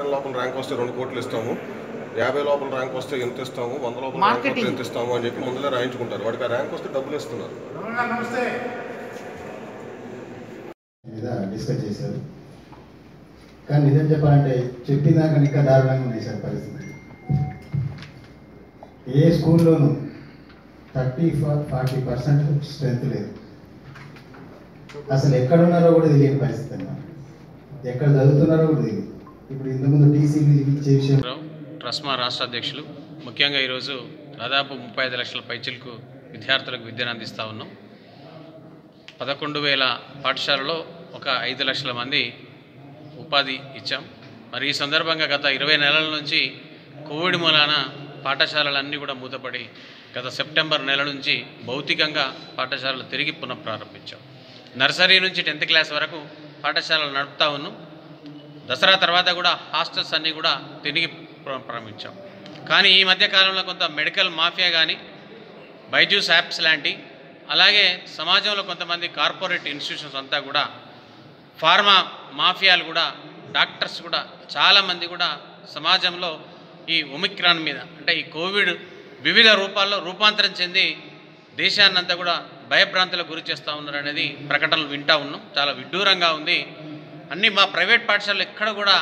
Ten లోపల rank వస్తే రెండు కోట్లు ఇస్తాము. యాభై లోపల ర్యాంక్ వస్తే ఎంత ఇస్తాము? వంద లోపల ర్యాంక్ వస్తే. ఎంత ఇస్తాము అని చెప్పి ముందులే రాయించుకుంటారు. వాడికి ఆ ర్యాంక్ వస్తే డబ్బులు ఇస్తున్నారు. డిస్కస్ చేశారు. కానీ నిజం చెప్పాలంటే చెప్పిన దాకా ఇంకా దారుణంగా ఉంది సార్ పరిస్థితి. ఏ స్కూల్లోనూ థర్టీ ఫార్టీ పర్సెంట్ స్ట్రెంత్ లేదు. అసలు ఎక్కడ ఉన్నారో కూడా తెలియని పరిస్థితి అన్నమాట. ఎక్కడ చదువుతున్నారో కూడా తెలియదు. ఇప్పుడు ఇంతకుముందు టీసీలు ఇచ్చే విషయం. రావు ట్రస్మా రాష్ట్ర అధ్యక్షులు. ముఖ్యంగా ఈరోజు దాదాపు ముప్పై ఐదు లక్షల పైచిలకు విద్యార్థులకు విద్యను అందిస్తూ ఉన్నాం. పదకొండు వేల పాఠశాలలో ఒక ఐదు లక్షల మంది ఉపాధి ఇచ్చాం. మరి ఈ సందర్భంగా గత ఇరవై నెలల నుంచి కోవిడ్ మూలాన పాఠశాలలన్నీ కూడా మూతపడి గత సెప్టెంబర్ నెల నుంచి భౌతికంగా పాఠశాలలు తిరిగి పునఃప్రారంభించాం. నర్సరీ నుంచి టెన్త్ క్లాస్ వరకు పాఠశాలలు నడుపుతా ఉన్నాం. దసరా తర్వాత కూడా హాస్టల్స్ అన్నీ కూడా తిరిగి ప్ర- ప్రారంభించాం. కానీ ఈ మధ్య కాలంలో కొంత మెడికల్ మాఫియా కానీ బైజూస్ యాప్స్ లాంటి అలాగే సమాజంలో కొంతమంది కార్పొరేట్ ఇన్స్టిట్యూషన్స్ అంతా కూడా ఫార్మా మాఫియాలు కూడా డాక్టర్స్ కూడా చాలామంది కూడా సమాజంలో ఈ ఒమిక్రాన్ మీద అంటే ఈ కోవిడ్ వివిధ రూపాల్లో రూపాంతరం చెంది దేశాన్నంతా కూడా భయభ్రాంతులకు గురి చేస్తూ ఉన్నారు అనేది ప్రకటనలు వింటా ఉన్నాం. చాలా విడ్డూరంగా ఉంది. అన్ని మా ప్రైవేట్ పాఠశాలలు ఎక్కడ కూడా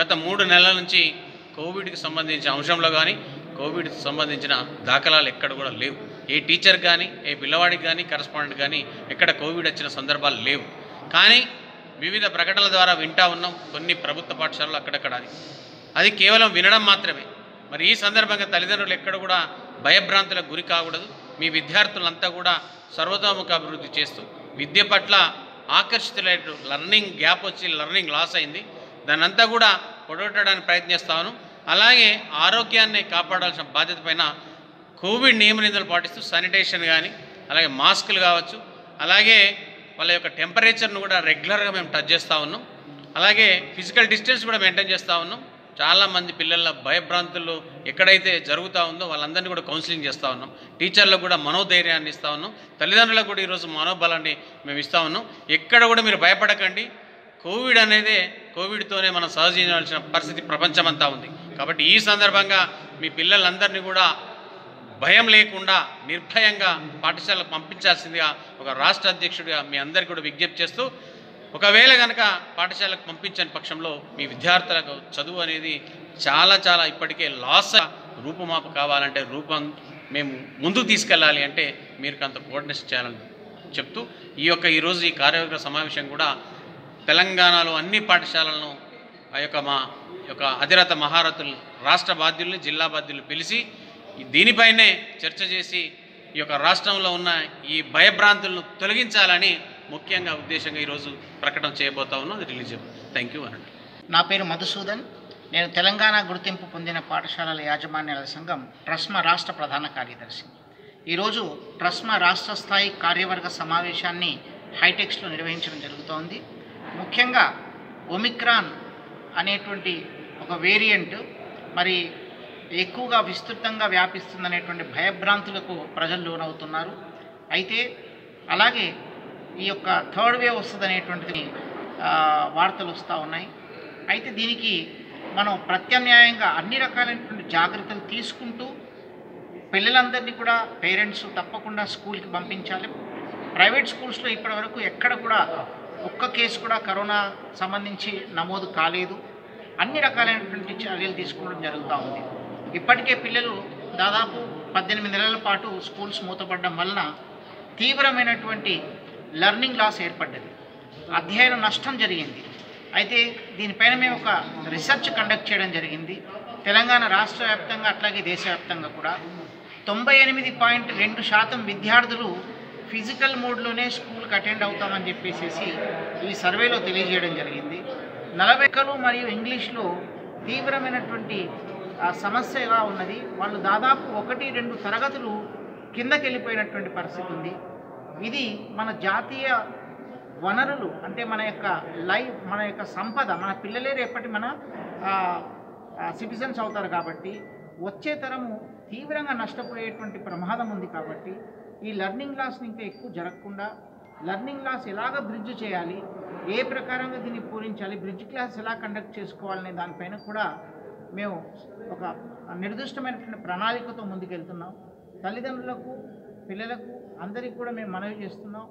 గత మూడు నెలల నుంచి కోవిడ్కి సంబంధించిన అంశంలో కానీ కోవిడ్కి సంబంధించిన దాఖలాలు ఎక్కడ కూడా లేవు. ఏ టీచర్ కానీ ఏ పిల్లవాడికి కానీ కరస్పాండెంట్ కానీ ఎక్కడ కోవిడ్ వచ్చిన సందర్భాలు లేవు. కానీ వివిధ ప్రకటనల ద్వారా వింటా ఉన్నాం. కొన్ని ప్రభుత్వ పాఠశాలలు అక్కడక్కడ అది. అది కేవలం వినడం మాత్రమే. మరి ఈ సందర్భంగా తల్లిదండ్రులు ఎక్కడ కూడా భయభ్రాంతులకు గురి కాకూడదు. మీ విద్యార్థులంతా కూడా సర్వతోముఖ అభివృద్ధి చేస్తూ విద్య పట్ల ఆకర్షితులైన లర్నింగ్ గ్యాప్ వచ్చి లర్నింగ్ లాస్ అయింది. దాన్ని అంతా కూడా పొడగొట్టడానికి ప్రయత్నిస్తాను అలాగే ఆరోగ్యాన్ని కాపాడాల్సిన బాధ్యత పైన కోవిడ్ నియమ నిధులు పాటిస్తూ శానిటేషన్ కానీ అలాగే మాస్కులు కావచ్చు అలాగే వాళ్ళ యొక్క టెంపరేచర్ను కూడా రెగ్యులర్గా మేము టచ్ చేస్తూ ఉన్నాం. అలాగే ఫిజికల్ డిస్టెన్స్ కూడా మెయింటైన్ చేస్తూ ఉన్నాం. చాలామంది పిల్లల భయభ్రాంతులు ఎక్కడైతే జరుగుతూ ఉందో వాళ్ళందరినీ కూడా కౌన్సిలింగ్ చేస్తూ ఉన్నాం. టీచర్లకు కూడా మనోధైర్యాన్ని ఇస్తూ ఉన్నాం. తల్లిదండ్రులకు కూడా ఈరోజు మనోబలాన్ని మేము ఇస్తూ ఉన్నాం. ఎక్కడ కూడా మీరు భయపడకండి. కోవిడ్ అనేది కోవిడ్తోనే మనం సహజీవించాల్సిన పరిస్థితి ప్రపంచమంతా ఉంది. కాబట్టి ఈ సందర్భంగా మీ పిల్లలందరినీ కూడా భయం లేకుండా నిర్భయంగా పాఠశాలకు పంపించాల్సిందిగా ఒక రాష్ట్ర అధ్యక్షుడిగా మీ అందరికీ కూడా విజ్ఞప్తి చేస్తూ ఒకవేళ కనుక పాఠశాలకు పంపించని పక్షంలో మీ విద్యార్థులకు చదువు అనేది చాలా చాలా ఇప్పటికే లాస్ రూపుమాపు కావాలంటే రూపం మేము ముందుకు తీసుకెళ్ళాలి అంటే మీరు కొంత కోఆర్డినేషన్ చేయాలని చెప్తూ ఈ యొక్క ఈరోజు ఈ కార్యవర్గ సమావేశం కూడా తెలంగాణలో అన్ని పాఠశాలలను ఆ యొక్క మా యొక్క అధిరత మహారథులు రాష్ట్ర బాధ్యుల్ని జిల్లా బాధ్యులు పిలిచి దీనిపైనే చర్చ చేసి ఈ యొక్క రాష్ట్రంలో ఉన్న ఈ భయభ్రాంతులను తొలగించాలని ముఖ్యంగా ఉద్దేశంగా ఈరోజు ప్రకటన చేయబోతా ఉన్నాం అది రిలీజ్ థ్యాంక్ యూ అనండి నా పేరు మధుసూదన్. నేను తెలంగాణ గుర్తింపు పొందిన పాఠశాలల యాజమాన్యాల సంఘం ట్రస్మ రాష్ట్ర ప్రధాన కార్యదర్శి. ఈరోజు ట్రస్మ రాష్ట్ర స్థాయి కార్యవర్గ సమావేశాన్ని హైటెక్స్లో నిర్వహించడం జరుగుతోంది. ముఖ్యంగా ఒమిక్రాన్ అనేటువంటి ఒక వేరియంట్ మరి ఎక్కువగా విస్తృతంగా వ్యాపిస్తుందనేటువంటి భయభ్రాంతులకు ప్రజలు లోనవుతున్నారు. అయితే అలాగే ఈ యొక్క థర్డ్ వేవ్ వస్తుంది అనేటువంటిది వార్తలు వస్తూ ఉన్నాయి. అయితే దీనికి మనం ప్రత్యామ్నాయంగా అన్ని రకాలైనటువంటి జాగ్రత్తలు తీసుకుంటూ పిల్లలందరినీ కూడా పేరెంట్స్ తప్పకుండా స్కూల్కి పంపించాలి. ప్రైవేట్ స్కూల్స్లో ఇప్పటివరకు ఎక్కడ కూడా ఒక్క కేసు కూడా కరోనా సంబంధించి నమోదు కాలేదు. అన్ని రకాలైనటువంటి చర్యలు తీసుకోవడం జరుగుతూ ఉంది. ఇప్పటికే పిల్లలు దాదాపు పద్దెనిమిది నెలల పాటు స్కూల్స్ మూతపడడం వలన తీవ్రమైనటువంటి లెర్నింగ్ లాస్ ఏర్పడ్డది. అధ్యయన నష్టం జరిగింది. అయితే దీనిపైన మేము ఒక రీసెర్చ్ కండక్ట్ చేయడం జరిగింది. తెలంగాణ రాష్ట్ర వ్యాప్తంగా అట్లాగే దేశవ్యాప్తంగా కూడా. తొంభై ఎనిమిది పాయింట్ రెండు శాతం విద్యార్థులు ఫిజికల్ మోడ్లోనే స్కూల్కి అటెండ్ అవుతామని చెప్పేసి ఈ సర్వేలో తెలియజేయడం జరిగింది. నలభైకలు మరియు ఇంగ్లీష్లో తీవ్రమైనటువంటి ఆ, సమస్యగా ఉన్నది? వాళ్ళు దాదాపు ఒకటి రెండు తరగతులు కిందకి వెళ్ళిపోయినటువంటి పరిస్థితి ఉంది. ఇది మన జాతీయ వనరులు అంటే మన యొక్క లైఫ్ మన యొక్క సంపద మన పిల్లలే రేపటి మన సిటిజన్స్ అవుతారు కాబట్టి వచ్చే తరము తీవ్రంగా నష్టపోయేటువంటి ప్రమాదం ఉంది కాబట్టి ఈ లెర్నింగ్ లాస్ని ఇంకా ఎక్కువ జరగకుండా లెర్నింగ్ లాస్ ఎలాగ బ్రిడ్జ్ చేయాలి ఏ ప్రకారంగా దీన్ని పూరించాలి బ్రిడ్జ్ క్లాస్ ఎలా కండక్ట్ చేసుకోవాలనే దానిపైన కూడా మేము ఒక నిర్దిష్టమైనటువంటి ప్రణాళికతో ముందుకెళ్తున్నాం. తల్లిదండ్రులకు పిల్లలకు అందరికీ కూడా మేము మనవి చేస్తున్నాం.